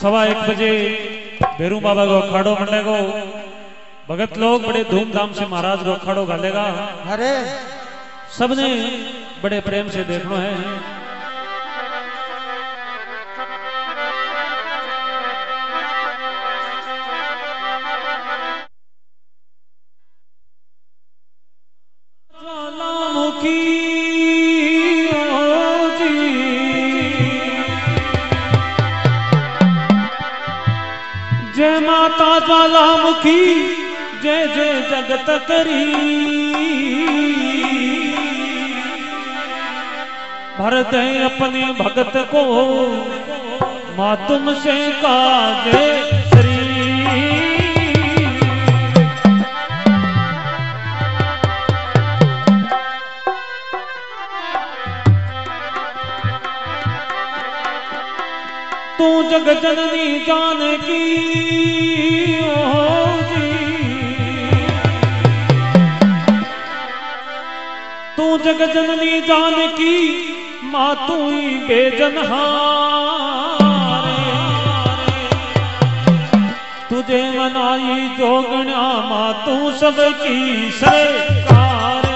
सवा एक बजे भेरू बाबा को अखाड़ो मंडेगो। भगत लोग बड़े धूमधाम से महाराज को अखाड़ो गालेगा अरे। सबने बड़े प्रेम से देखना है। ज्वालामुखी, जय जय जगत करी। भर दे अपने भगत को, माँ तुमसे काजे तू जग जननी जान की तू जग जननी जान की माँ तू ही बेजनहारे तुझे मनाई जोगण्या माँ तू सबकी सरकार।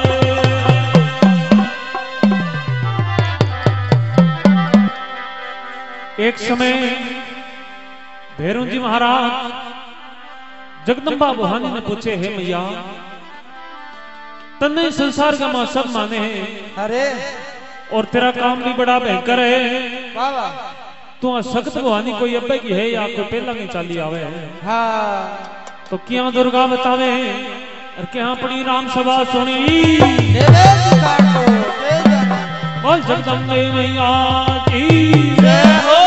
एक समय भैरू जी महाराज जगदम्बा बुहानी ने पूछे, हे मैया तन्ने संसार का माँ सब माने हैं। अरे। और तेरा काम भी बड़ा भयंकर है। तू सख्त भवानी कोई अब्बे की है या कोई पहला की चाली आवे? है। हाँ तो क्या दुर्गा बतावे? और क्या पड़ी राम सभा सुनी? बोल जगदम्बे मैया की जय हो।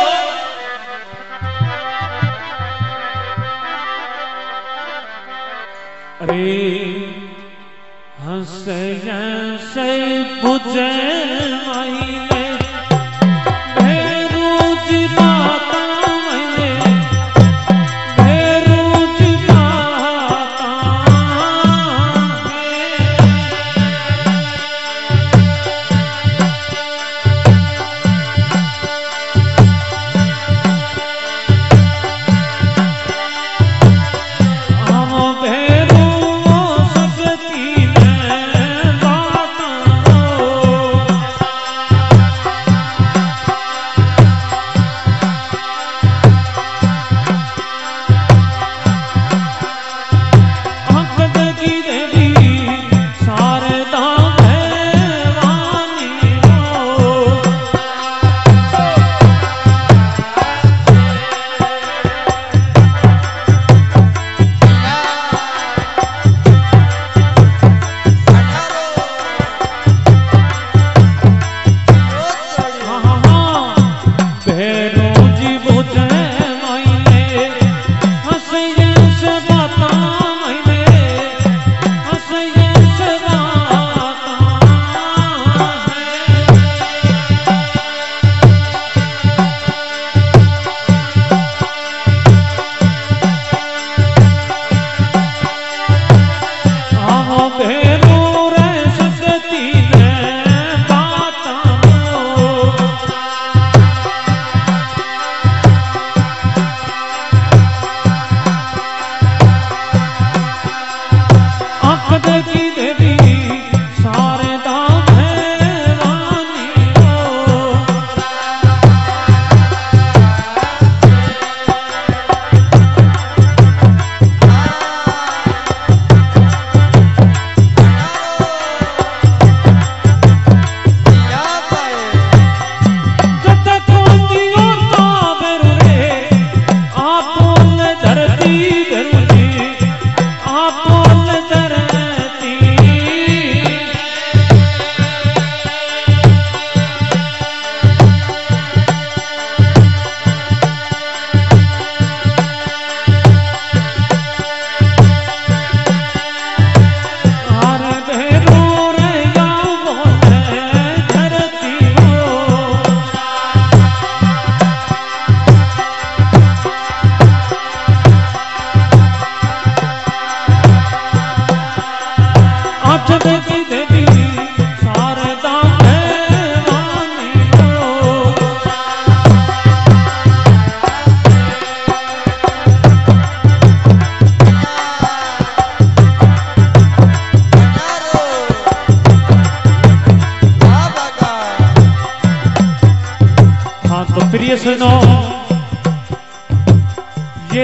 अरे। हंस से बुझे माइने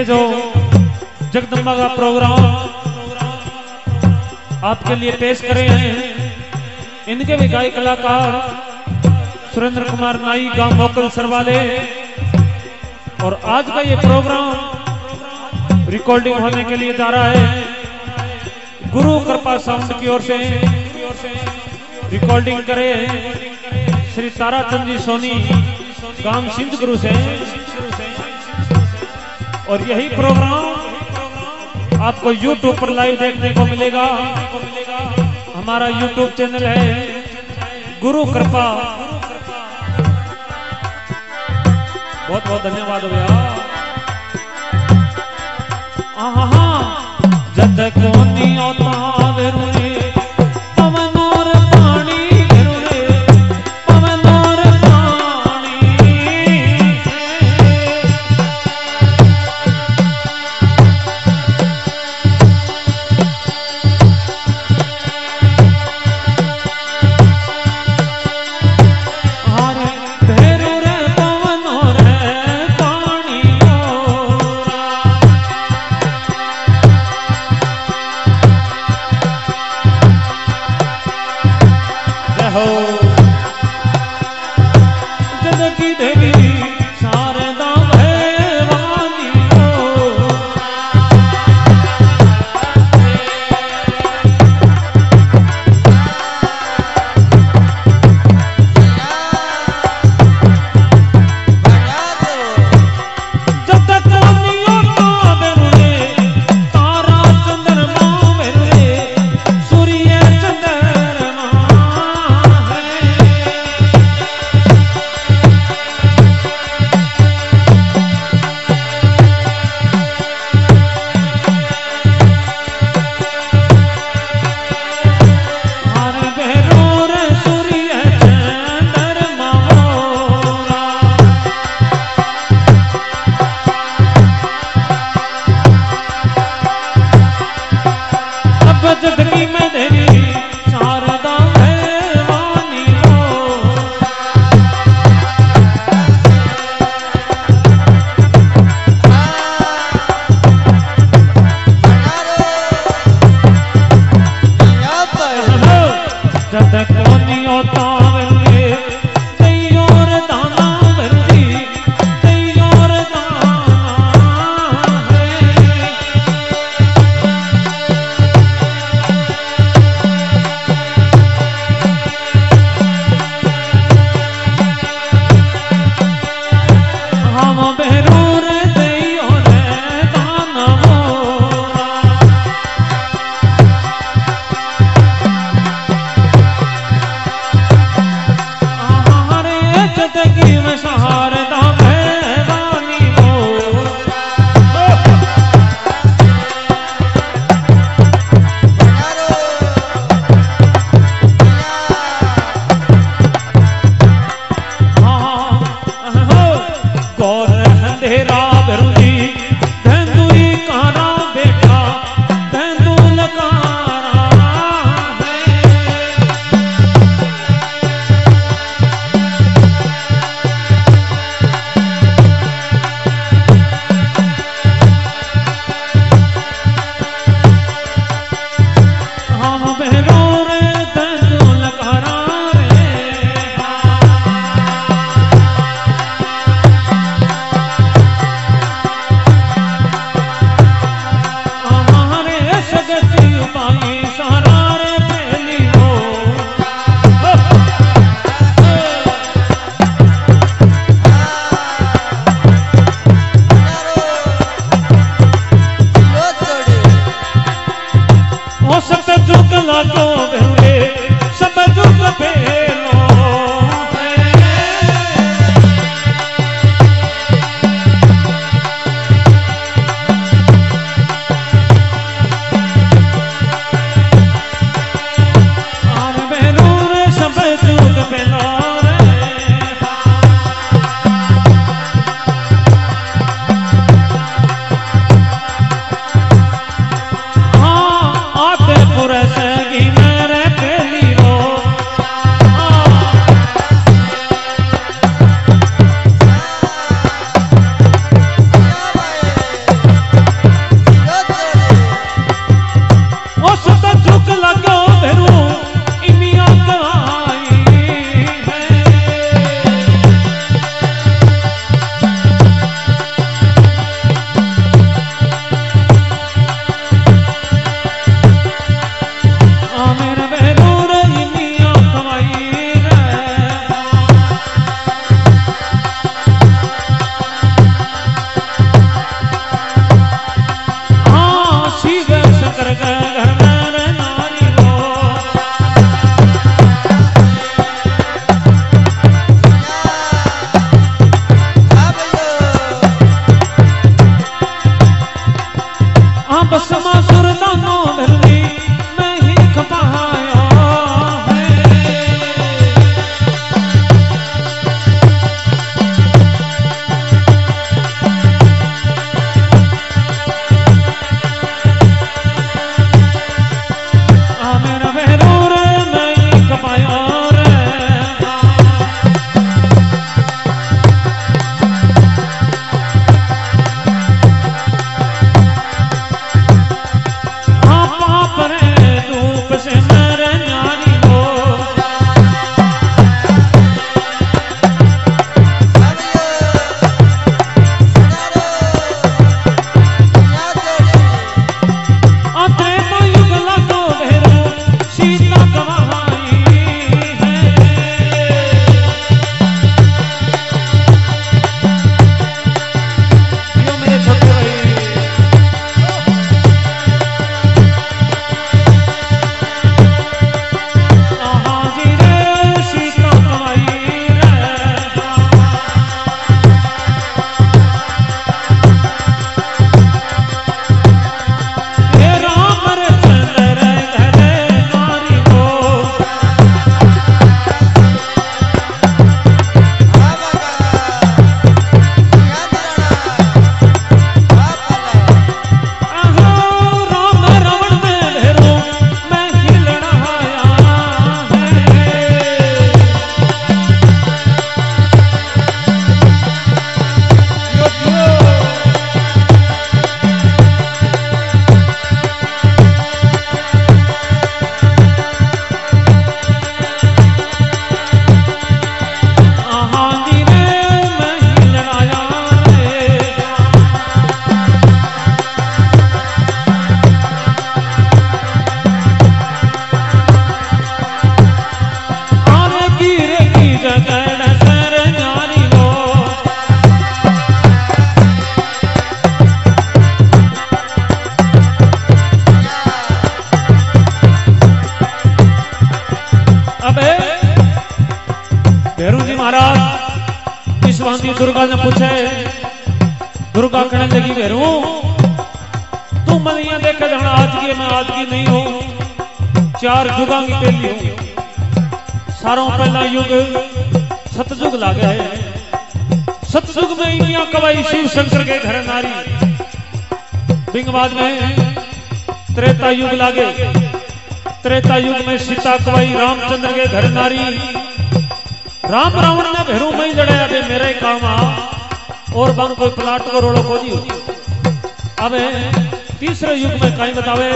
जो जगदम्बा का प्रोग्राम आपके लिए पेश करे। हैं इनके भी गायक कलाकार सुरेंद्र कुमार नाई गाँव मोकल सरवाले। और आज का ये प्रोग्राम रिकॉर्डिंग होने के लिए जा रहा है। गुरु कृपा साउंड की ओर से रिकॉर्डिंग करे। श्री ताराचंद जी सोनी, गाँव सिंध गुरु से। और यही प्रोग्राम आपको YouTube पर लाइव देखने को मिलेगा। हमारा YouTube चैनल है गुरु कृपा। बहुत बहुत धन्यवाद भैया जद कोनी जद हमारे में शारदा ने पूछे दुर्गा कहने लगी भैरू तू मलिया देखे जाना, आज की मैं आज की नहीं हूँ। चार जुगा की तेली हूँ। सारों पहला युग सतयुग लागे है। सतयुग में इनिया कवाई शिव शंकर के घर नारी। बिंग बाद में त्रेता युग लागे। त्रेता युग में सीता कवाई रामचंद्र के घर नारी। राम रावण ने भेरू में ही लड़ाया मेरा ही काम आ, और बन कोई प्लाट को रोड़ो को जी। अब, तीसरे युग में कहीं बतावे